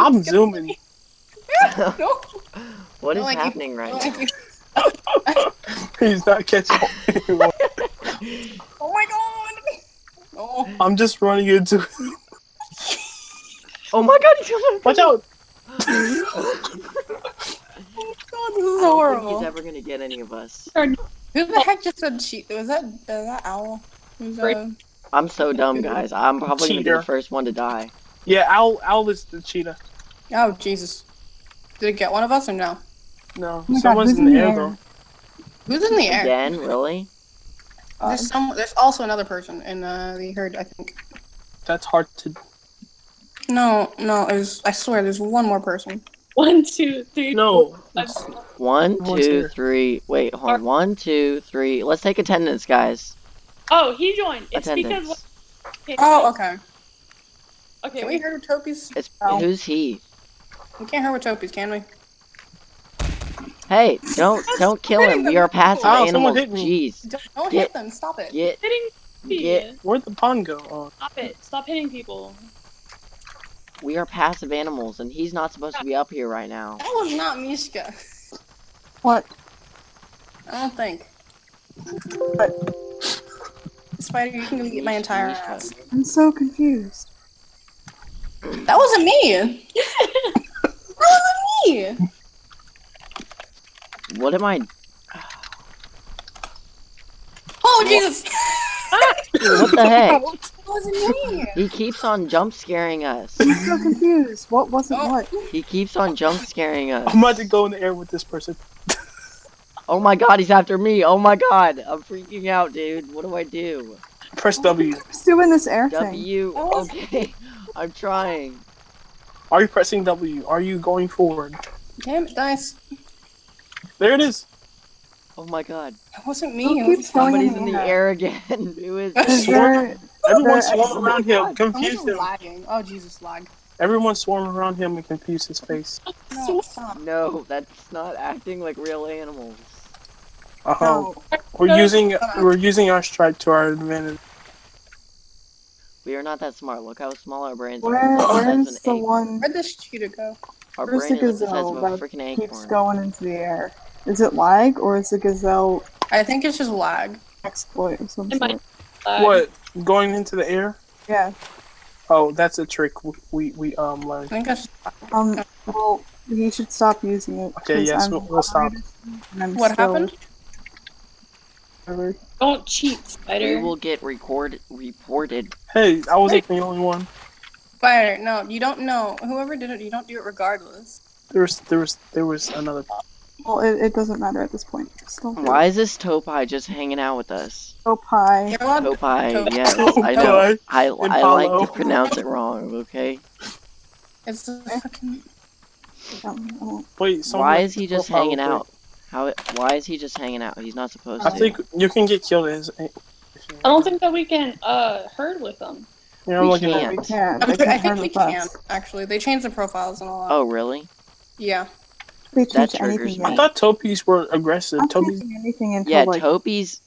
I'm zooming. No. what is Don't like you. happening right now? like. He's not catching anyone. Oh my god. Oh. I'm just running into. Oh my god, he's coming! Watch out! God, this is I don't think horrible. he's ever gonna get any of us. Who the heck just said cheat? Was that was that owl? Who's Right. uh, I'm so dumb, guys. I'm probably gonna be the first one to die. Yeah, Owl, Owl is the cheetah. Oh Jesus! Did it get one of us or no? No, my God, someone's who's in the air though. Who's in the air? Again, really? There's some. There's also another person in uh, the herd. I think. That's hard to. No, no. There's. I swear, there's one more person. One, two, three. No. four, five. it's- One, Everyone's two, here. three. Wait, hold on. One, two, three. Let's take attendance, guys. Oh, he joined. It's Attendance. because. Okay, Oh, okay. okay. Can we herd with Topies? It's Oh. who's he? We can't herd with Topies, can we? Hey, don't don't kill him. We are passive Ow, ah, animals. hit me. Jeez, Don't, don't Get- hit them. Stop it. get hitting get. Where'd the pond go? Oh, Stop it. Stop hitting people. We are passive animals, and he's not supposed to be up here right now. That was not Mishka. What? I don't think. What? Spider, you can eat my entire Mishka. ass. I'm so confused. That wasn't me. that wasn't me. What am I? Oh Jesus! Ah! What the heck? Wasn't me. He keeps on jump scaring us. I'm so confused. What wasn't Oh. what? He keeps on jump scaring us. I'm about to go in the air with this person. Oh my god, he's after me. Oh my god, I'm freaking out, dude. What do I do? Press W. Who's doing this air thing? W. Okay, I'm trying. Are you pressing W? Are you going forward? Damn it, dice. There it is. Oh my god. That wasn't me. Who It keeps was Somebody's in in the the air? air again. Who is Is it? there? Everyone There- swarm around him. I'm Confuse him. lagging. Oh Jesus, lag. Everyone swarm around him and confuse his face. No. No, that's not acting like real animals. Uh huh. No. We're using we're using our strike to our advantage. We are not that smart. Look how small our brains Where, are. We're the where's the acorn. one Where'd this cheetah go? Our where's brain the is the size of a that freaking keeps acorn. going into the air? Is it lag or is the gazelle I think it's just lag. exploit of some It might- sort? Uh, What? Going into the air? Yeah. Oh, that's a trick we we, we um I learned. think it's Um. Well, you should stop using it. Okay, yes, I'm we'll- we'll stop. I'm what still happened. covered. Don't cheat, spider. We Spider. will get record reported. Hey, I wasn't the only one. Spider, no, you don't know. Whoever did it, you don't do it regardless. There was there was there was another. Well, it, it doesn't matter at this point. Just Why is this Topai just hanging out with us? Pie. You're allowed Topai, Topai. yes, I know. I, I like to pronounce it wrong, okay? It's a fucking. Um, Wait, Why is he just hanging out? How? Why is he just hanging out? He's not supposed quick. to. I think you can get killed as. I don't think that we can uh herd with them. You know, We looking can't. at we can't. I'm They pre- I think we with us. can. Actually, they changed the profiles and all that. Oh, really? Yeah. They That change triggers anything. me. I thought topies were aggressive. I'm Topies, changing anything until Yeah, like Topies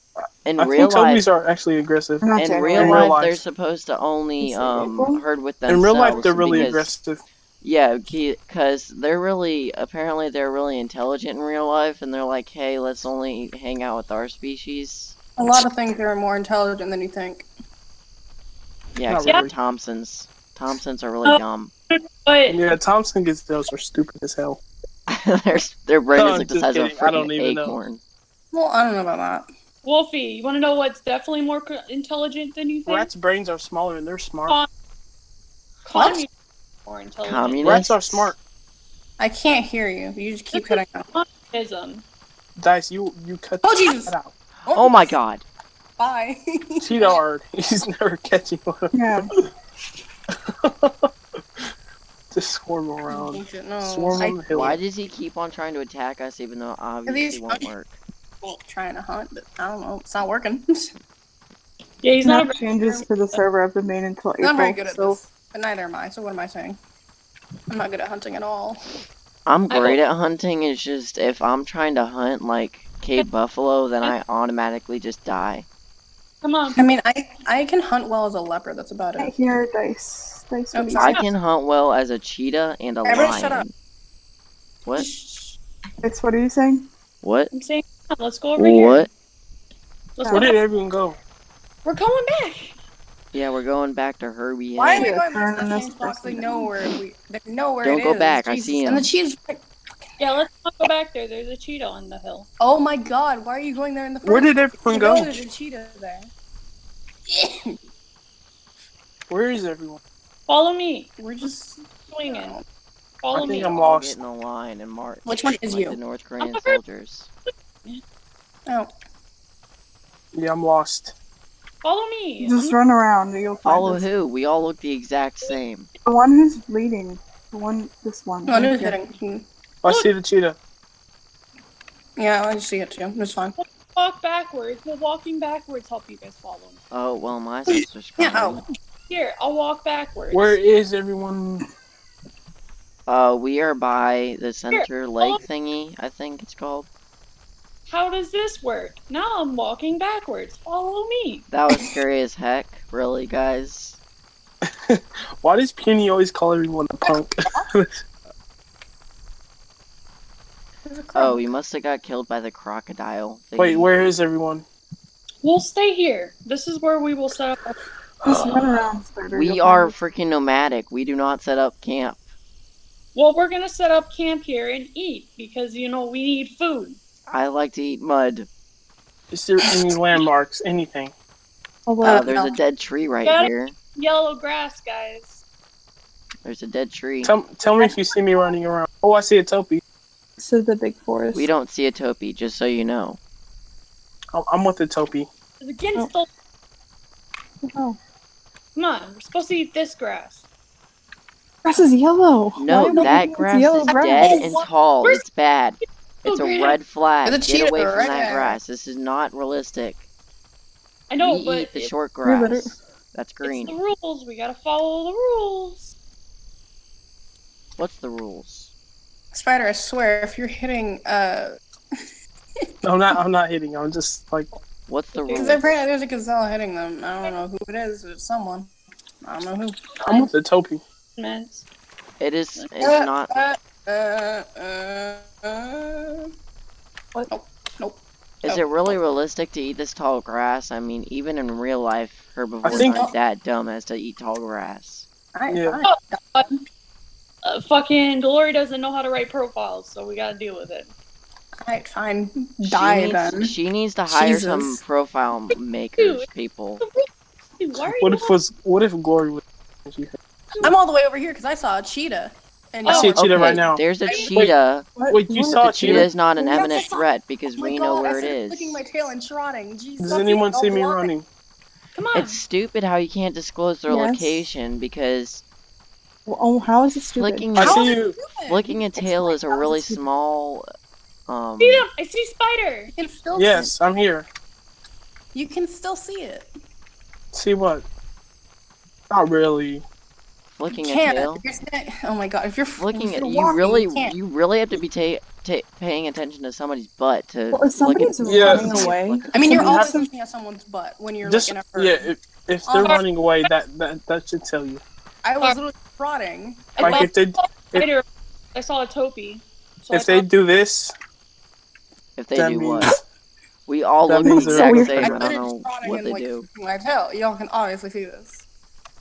in I real think life. topies are actually aggressive. in January. real life, life. they're supposed to only um herd with themselves. In real life, they're really because- aggressive. Yeah, because they're really apparently they're really intelligent in real life, and they're like, hey, let's only hang out with our species. A lot of things are more intelligent than you think. Yeah, Not except really. for Thomsons. Thomsons are really Oh. dumb. But Yeah, Thomson gazelles are stupid as hell. their their brain No, is like the just size of a kidding. I don't freaking even know. Well, I don't know about that. Wolfie, you want to know what's definitely more co- intelligent than you think? Rats' brains are smaller and they're smart. Communists are more intelligent. Communists. Rats are smart. I can't hear you. You just keep cutting out. Communism. Dice, you you cut Oh, Jesus. that out. Oh my god! Bye. Cheetah are. He's never catching one. Yeah. Just swarm around. No. Swarm I on. Why does he keep on trying to attack us, even though obviously these- won't work? ain't trying to hunt, but I don't know. It's not working. Yeah, he's no not. Changes for the server have been made until April. not very good at so this. But neither am I, so what am I saying? I'm not good at hunting at all. I'm great at hunting. It's just if I'm trying to hunt like Cape buffalo, then I automatically just die. come on. I mean, I I can hunt well as a leopard. That's about can't it. hear dice. Space. Oh, what do you sorry. I can hunt well as a cheetah and a Everybody lion. shut up. What? Shh. Space, what are you saying? What? I'm saying, let's go over here. What? Let's Where did everyone go? We're going back. Yeah, we're going back to Herbie Why are Hill. we Yeah, going turn back to on the this sandbox? They person know where we. They know where Don't it go is. back, I Jesus. see And the him. Cheetah's. Yeah, let's not go back there. There's a cheetah on the hill. Oh my God! Why are you going there in the first? Where did everyone go? There's a cheetah there. Where is everyone? Follow me. We're just. Swinging. Follow I think me. I'm lost. Get in a line and march. Which one is like you? The North Korean Okay. soldiers. Oh, Yeah, I'm lost. Follow me. Just run around and you'll find Follow us. who? We all look the exact same. The one who's bleeding. The one, this one. no, no, right here. hitting. I see the cheetah. Yeah, I see it too. It's fine. Walk backwards. Will walking backwards help you guys follow me? Oh well, my sister's Yeah. coming. Oh, Here, I'll walk backwards. Where is everyone? Uh, we are by the center lake thingy. I think it's called. How does this work? Now I'm walking backwards. Follow me. That was scary as heck. Really, guys. Why does Puny always call everyone a punk? there's a crow. Oh, we must have got killed by the crocodile. Thingy. Wait, where is everyone? We'll stay here. This is where we will set up. our- Just run around, Spider. We are freaking nomadic. We do not set up camp. Well, we're gonna set up camp here and eat because you know we need food. I like to eat mud. Is there any landmarks? Anything? us. Oh, Uh, there's no. a dead tree right Yeah. here. Yellow grass, guys. There's a dead tree. Tell, tell me if you see me running around. Oh, I see a topi. This is the big forest. We don't see a topi, just so you know. I'm, I'm with the topi. It's against the. Oh, Come on, we're supposed to eat this grass. grass is yellow. No, Why am I that thinking grass yellow is grass? dead and tall. Where's- It's bad. It's a Oh, red flag. There's a Get cheetah away from right that grass. This is not realistic. I know, we but eat the it- short grass. it- That's it's green. the rules. We gotta follow the rules. What's the rules? Spider, I swear, if you're hitting, uh, I'm not. I'm not hitting. I'm just like. What's the because apparently there's a gazelle hitting them. I don't know who it is. but It's someone. I don't know who. I'm with the topi. Mess. It is. It's Uh, not. Uh, uh, uh, uh. What? Nope. Nope. Is oh. it really realistic to eat this tall grass? I mean, even in real life, herbivores think- aren't that dumb as to eat tall grass. Alright, Yeah. fine. Uh, fucking Glory doesn't know how to write profiles, so we gotta deal with it. Alright, fine. She Die needs, then. She needs to hire some profile makers, people. Dude, What if was? What if Glory was? I'm all the way over here because I saw a cheetah. And I see a cheetah okay, right now. There's a cheetah. What? Wait, you What? saw a cheetah cheetah? is not an Yes, imminent saw- threat because Oh my we God, know I where it started is. Licking my tail and trotting. Jeez, Does anyone see me running? Come on. It's stupid how you can't disclose their Yes. location because Well, Oh, how is it stupid? flicking I a, see it you. stupid? a tail is a How is it really stupid? small. Um, see them. I see spider. You can still Yes, I'm here. You can still see it. See what? Not really. flicking you can't. tail. If you're sta- oh my god! If you're Flicking at you're walking, really, you you really have to be ta- ta- paying attention to somebody's butt to. Well, if flick it. somebody's Yeah. running away, I mean, you're You have always looking at someone's butt when you're Just looking at her. yeah. If, if they're Oh. running away, that, that that should tell you. I was literally trotting. I Like saw if they a spider. I saw a topi. So I if they do this, If they that do means what? We all that look the exact same. I I don't know what they like do. my tail. Y'all can obviously see this.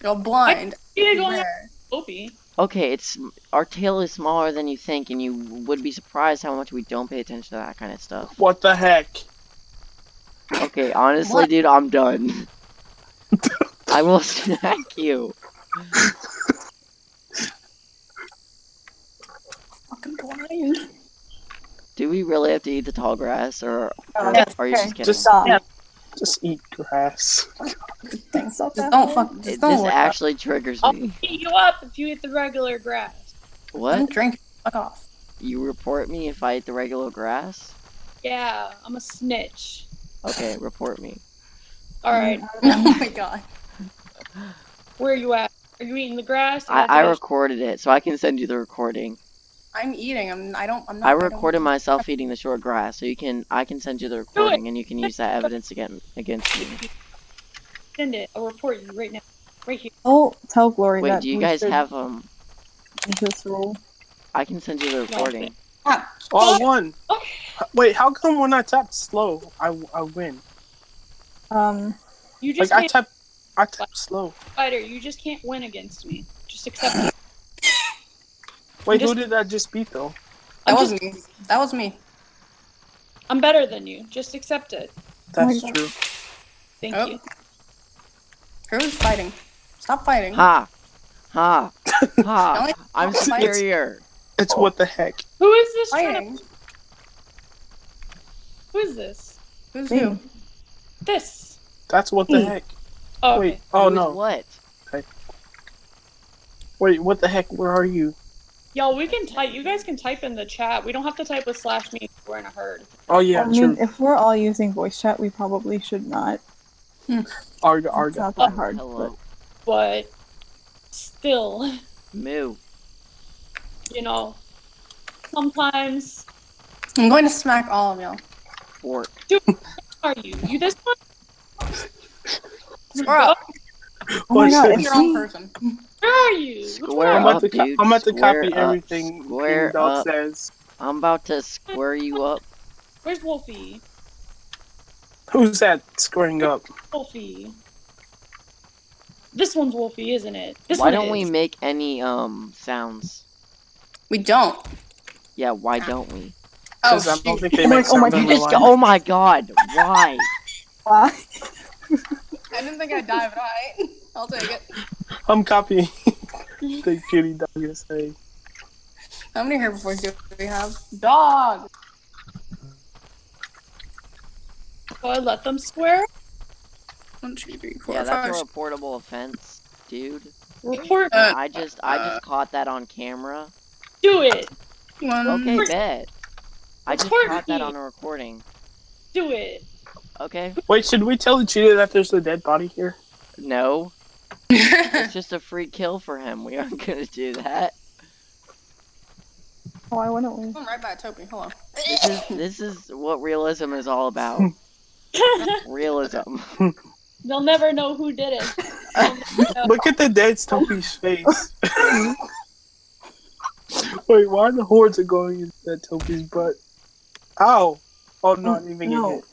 Y'all blind. Yeah, topi. Okay, it's our tail is smaller than you think, and you would be surprised how much we don't pay attention to that kind of stuff. what the heck? Okay, honestly, What? dude, I'm done. I will smack you. Fucking. Do we really have to eat the tall grass, or, or Yes, are you okay. just kidding? Just stop. Yeah. just eat grass. Thanks. Stop Just don't fuck. Just It- don't this worry actually triggers I'll me. beat you up if you eat the regular grass. What? Don't drink. Fuck off. You report me if I eat the regular grass? Yeah, I'm a snitch. Okay, report me. All right, oh my god. where are you at? Are you eating the grass? I, I recorded it, so I can send you the recording. I'm eating. I'm. I don't. I'm not. I don't- recorded myself eating the short grass, so you can I can send you the recording, and you can use that evidence again against me. Send it. I'll report you right now. Right here. Oh, tell Glory Wait, that do you guys should have um? use this rule. I can send you the recording. Ah, Oh, I won. Wait, how come when I tap slow, I, I win? Um, You Like just I can't, tap, I tap slow. Spider. You just can't win against me. Just accept it. Wait, Just- who did that just beat though? that I'm was just- me. That was me. I'm better than you. Just accept it. That's oh my God. true. Thank Oh. you. Who's fighting? Stop fighting. Ha! Ha! Ha! I'm It's- superior. It's what the heck. Who is this? Trying Fighting. to, who is this? Who's Me. who? This. That's what the heck. Oh, Wait, oh Who is no. What? Wait, what the heck? Where are you? Y'all, we can type. You guys can type in the chat. We don't have to type with slash me. if We're in a herd. Oh yeah, I mean, if we're all using voice chat, we probably should not. Hmm. Arga, It's Arga. not that hard. Hello. But still, Moo. you know, sometimes. I'm going to smack all of y'all. Fork. Are you? You this one? Square up. Oh my god, this? it's You're wrong me. person. Where are you? Square? I'm up, to, dude. I'm about to Square copy up. everything Square King Dog up. says. I'm about to square you up. Where's Wolfie? Who's that squaring up? Wolfie. This one's Wolfie, isn't it? This Why one don't we make any um sounds? We don't. Yeah, why don't we? Oh, I don't think they Oh my- make oh my sound in You real just life. oh my god, why? Why? I didn't think I'd die, but alright. I'll take it. I'm copying the cutie dog is saying. How many herbivores do we have? Dog! So I let them square. One, two, three, four, Yeah, that's five, a reportable offense, dude. Report. Uh, I just I just caught that on camera. Do it. one. Okay, bet. I just Report caught that on a recording. Do it. Okay. Wait, should we tell the cheater that there's a dead body here? No. It's just a free kill for him. We aren't gonna do that. Why wouldn't we? I'm right by Toby. Hold on. This is this is what realism is all about. Realism. They'll never know who did it. They'll never know. Look at the dead Toby's face. Wait, why are the hordes are going into that Toby's butt? Ow! Oh, not even no. in it.